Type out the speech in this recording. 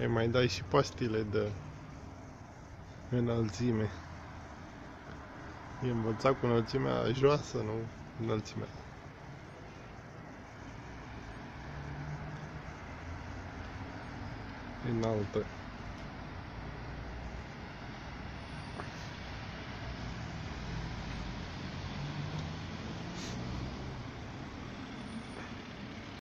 E mai dai și pastile de înălțime. E învățat cu înălțimea joasă, nu înălțimea. Înaltă.